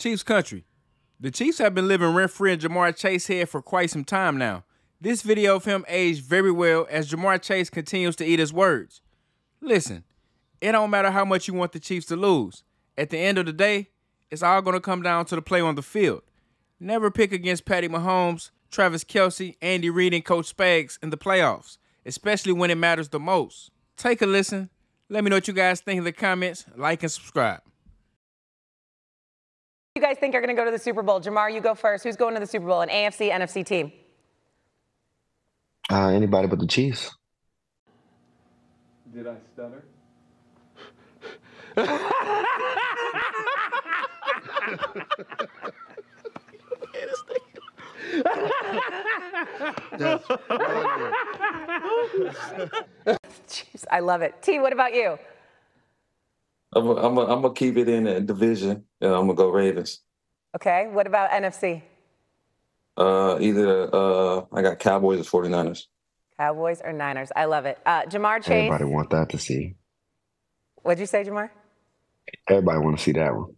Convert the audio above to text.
Chiefs country. The Chiefs have been living rent free in Ja'Marr Chase head for quite some time now. This video of him aged very well as Ja'Marr Chase continues to eat his words. Listen, it don't matter how much you want the Chiefs to lose. At the end of the day, it's all going to come down to the play on the field. Never pick against Patty Mahomes, Travis Kelce, Andy Reid, and Coach Spags in the playoffs, especially when it matters the most. Take a listen. Let me know what you guys think in the comments. Like and subscribe. You guys think are going to go to the Super Bowl? Ja'Marr, you go first. Who's going to the Super Bowl? An AFC, NFC team? Uh, anybody but the Chiefs. Did I stutter? Jeez, I love it. T, what about you? I'm gonna I'm I'm gonna keep it in a division. and I'm gonna go Ravens. Okay. What about NFC? Uh, either uh, I got Cowboys or 49ers. Cowboys or Niners? I love it. Uh, Ja'Marr Chase. Everybody want that to see. What'd you say, Ja'Marr? Everybody want to see that one.